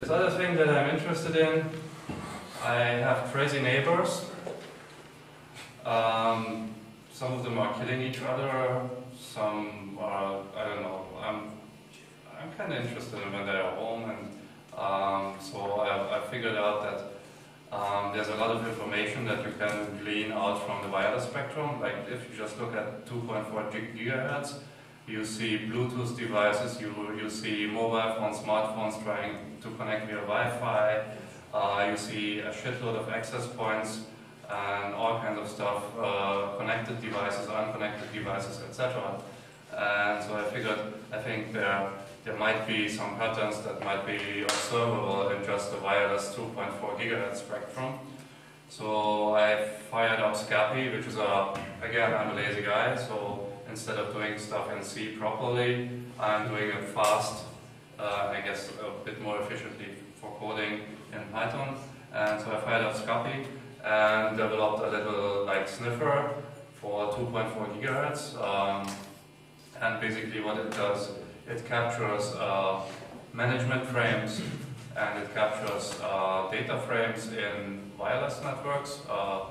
This other thing that I'm interested in, I have crazy neighbors. Um, some of them are killing each other. Some are, I don't know. I'm, I'm kind of interested in when they are home, and um, so I, I figured out that um, there's a lot of information that you can glean out from the wireless spectrum. Like if you just look at 2.4 gigahertz, you see Bluetooth devices, you, you see mobile phones, smartphones trying to connect via Wi-Fi, uh, you see a shitload of access points and all kinds of stuff, uh, connected devices, unconnected devices, etc. And so I figured, I think there, there might be some patterns that might be observable in just the wireless 2.4 gigahertz spectrum. So I fired up Scapy, which is a, again, I'm a lazy guy, so instead of doing stuff in C properly, I'm doing it fast, uh, I guess a bit more efficiently for coding in Python. And so I fired up Scapy and developed a little like sniffer for 2.4 gigahertz. Um, and basically what it does, it captures uh, management frames and it captures uh, data frames in wireless networks, uh,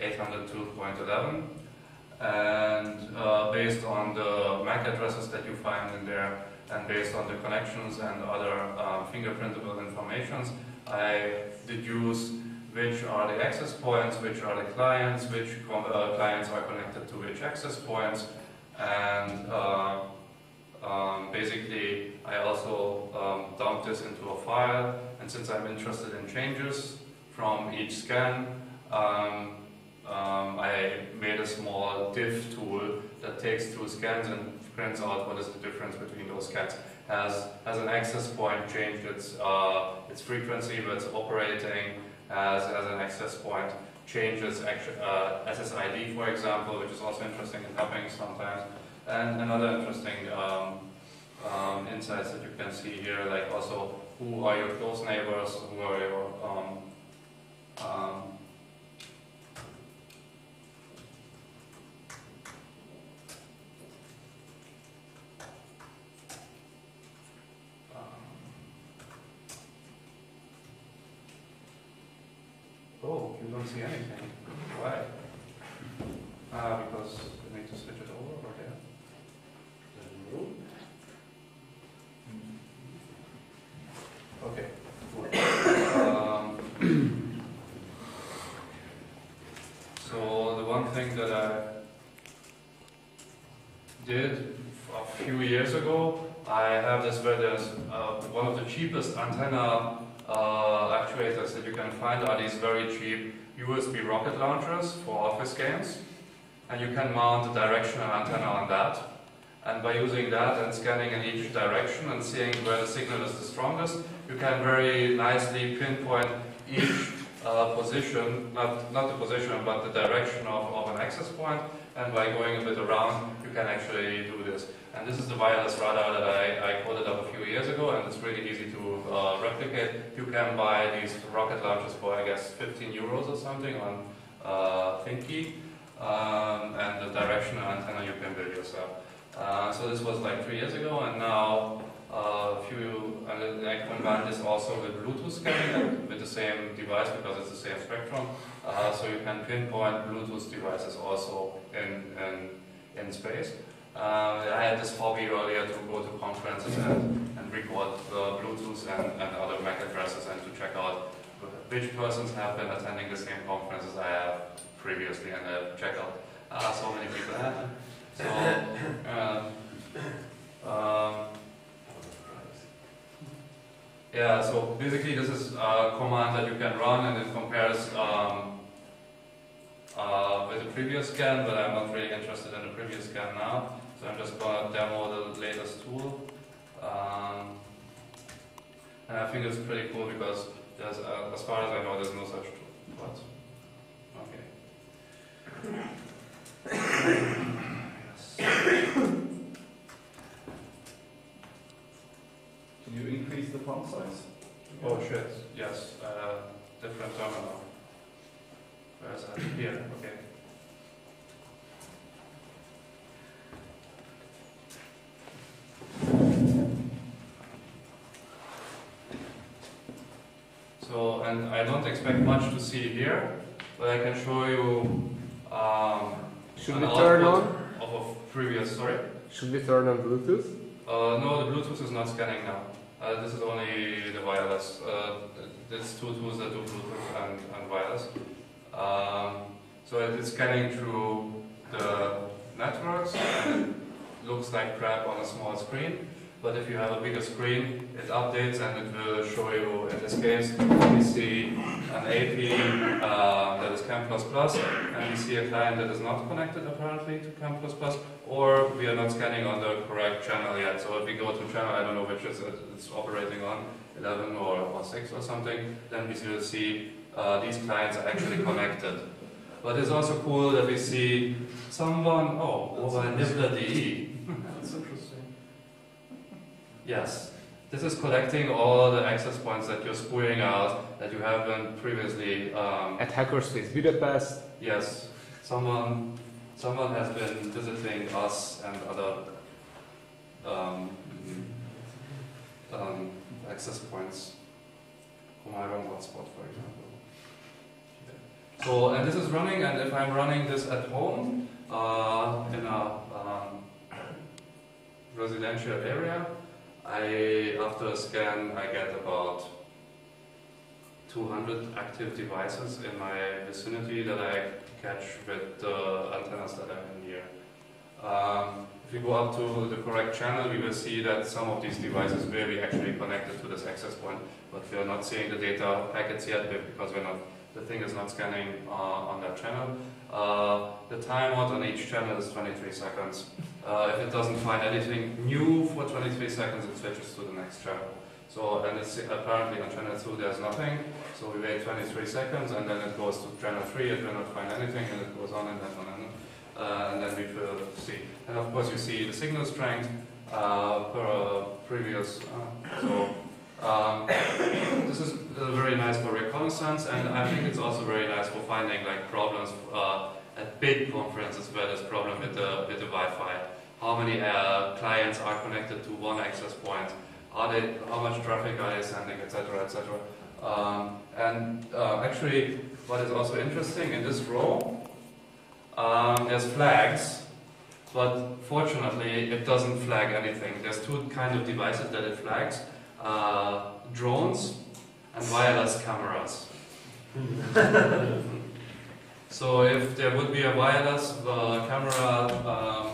802.11 and uh, based on the MAC addresses that you find in there and based on the connections and other um, fingerprintable informations, I deduce which are the access points, which are the clients, which uh, clients are connected to which access points, and uh, um, basically I also um, dump this into a file, and since I'm interested in changes from each scan, um, um, I made a small diff tool that takes two scans and prints out what is the difference between those scans. Has, has an access point changed its, uh, its frequency, but it's operating as, as an access point changes uh, SSID, for example, which is also interesting in happening sometimes. And another interesting um, um, insights that you can see here, like also who are your close neighbors, who are your um, um Oh, you don't see anything. Why? Ah, because we need to switch it over or there. Okay. Um, so the one thing that I did a few years ago, I have this where there's uh, one of the cheapest antenna uh, actuators that you can find are these very cheap USB rocket launchers for office games. And you can mount a directional antenna on that. And by using that and scanning in each direction and seeing where the signal is the strongest, you can very nicely pinpoint each uh, position, not, not the position, but the direction of, of an access point. And by going a bit around, you can actually do this. And this is the wireless radar that I, I coded up a few years ago, and it's really easy to uh, replicate. You can buy these rocket launchers for, I guess, 15 euros or something on uh, ThinkGeek, um, and the directional antenna you can build yourself. Uh, so this was like three years ago, and now uh, I combine this also with Bluetooth scanning with the same device because it's the same spectrum, uh, so you can pinpoint Bluetooth devices also in in, in space. Uh, I had this hobby earlier to go to conferences and, and record the Bluetooth and, and other MAC addresses and to check out which persons have been attending the same conferences I have previously and uh, check out uh, so many people have. So, um, um, yeah, so basically this is a command that you can run and it compares um, uh, with the previous scan, but I'm not really interested in the previous scan now. So I'm just going to demo the latest tool. Um, and I think it's pretty cool because there's, uh, as far as I know, there's no such tool. But, okay. Can you increase the font size? Oh shit, yes, uh, different terminal. Where's that? Here, okay. And I don't expect much to see here, but I can show you um, Should an we turn on? of a previous, sorry? Should we turn on Bluetooth? Uh, no, the Bluetooth is not scanning now. Uh, this is only the wireless. Uh, there's two tools that do Bluetooth and, and wireless. Um, so it is scanning through the networks and it looks like crap on a small screen. But if you have a bigger screen, it updates and it will show you, in this case, we see an AP uh, that is Camp++, and we see a client that is not connected apparently to Camp++, or we are not scanning on the correct channel yet. So if we go to channel, I don't know which is it, it's operating on, 11 or, or 6 or something, then we will see uh, these clients are actually connected. But it's also cool that we see someone, oh, over Nibbler.de. Yes. This is collecting all the access points that you're spewing out that you haven't previously. Um, At Hackerspace Budapest. yes, someone, someone has been visiting us and other um, um, access points. Omairon hotspot, for example. So, and this is running, and if I'm running this at home uh, in a um, residential area, I after a scan I get about 200 active devices in my vicinity that I catch with the antennas that are in here. Um, if we go up to the correct channel, we will see that some of these devices will be actually connected to this access point, but we are not seeing the data packets yet because we're not, the thing is not scanning uh, on that channel. Uh, the timeout on each channel is 23 seconds. Uh, if it doesn't find anything new for 23 seconds, it switches to the next channel. So, and it's apparently on channel 2 there's nothing, so we wait 23 seconds and then it goes to channel 3, it will not find anything, and it goes on and then on and on. Uh, and then we will see. And of course you see the signal strength uh, per previous, uh, so um, this is very nice for reconnaissance and I think it's also very nice for finding like problems uh, at big conferences where there's problem with the, with the Wi-Fi. How many uh, clients are connected to one access point? Are they, how much traffic are they sending, etc., etc. Um, and uh, actually, what is also interesting in this row, um, there's flags, but fortunately, it doesn't flag anything. There's two kind of devices that it flags: uh, drones and wireless cameras. so if there would be a wireless uh, camera, um,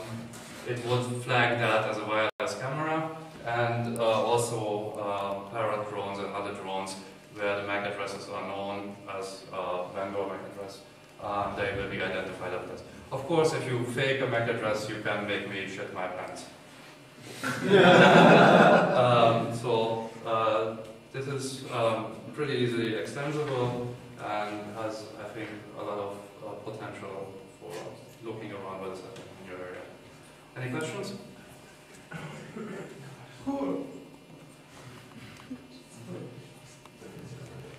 it would flag that as a wireless camera, and uh, also uh, parrot drones and other drones where the MAC addresses are known as uh, vendor MAC address. Um, they will be identified as this. Of course, if you fake a MAC address, you can make me shit my pants. um, so uh, this is um, pretty easily extensible and has, I think, a lot of uh, potential for looking around what is happening in your area. Any questions?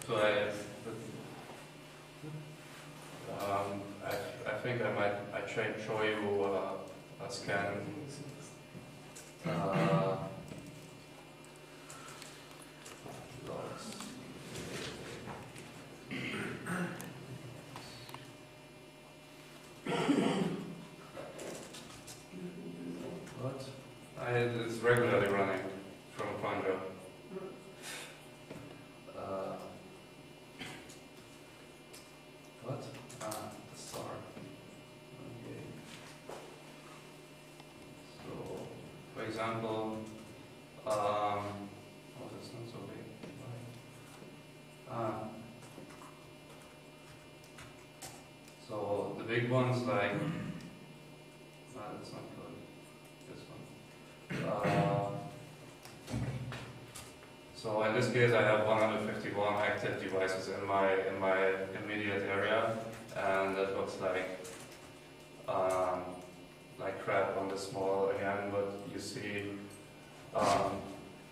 So I, um, I, I think I might I try show you uh, a scan. Uh, logs. What? I, it's regularly running from Conjo. Uh, what? Ah, the. Okay. So, for example, um, oh, that's not so big. Ah. So the big ones like, ah, that's not good. This one. Uh, so in this case, I have 151 active devices in my in my immediate area, and it looks like um, like crap on the small again. But you see um,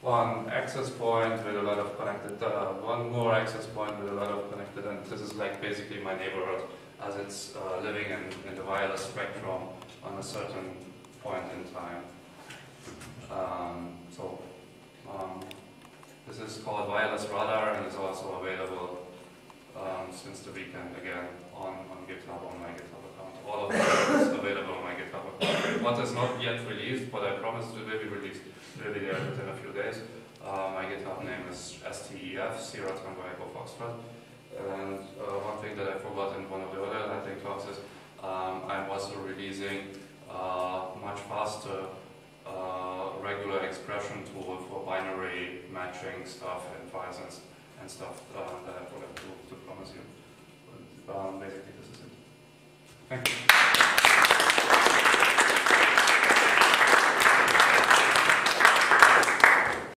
one access point with a lot of connected, uh, one more access point with a lot of connected, and this is like basically my neighborhood as it's uh, living in, in the wireless spectrum on a certain point in time. Um, so um, this is called wireless radar and is also available um, since the weekend again on, on GitHub, on my GitHub account. All of that is available on my GitHub account. What is not yet released, but I promise it will be released, be there within a few days. Uh, my GitHub name is STEF, Sierra Tango Echo Foxtrot. And uh, one thing that I forgot in one of the other Lightning talks is um, I'm also releasing expression tool for binary matching stuff and files and, and stuff uh, that I forgot to, to promise you. But, um, basically, this is it. Thank you.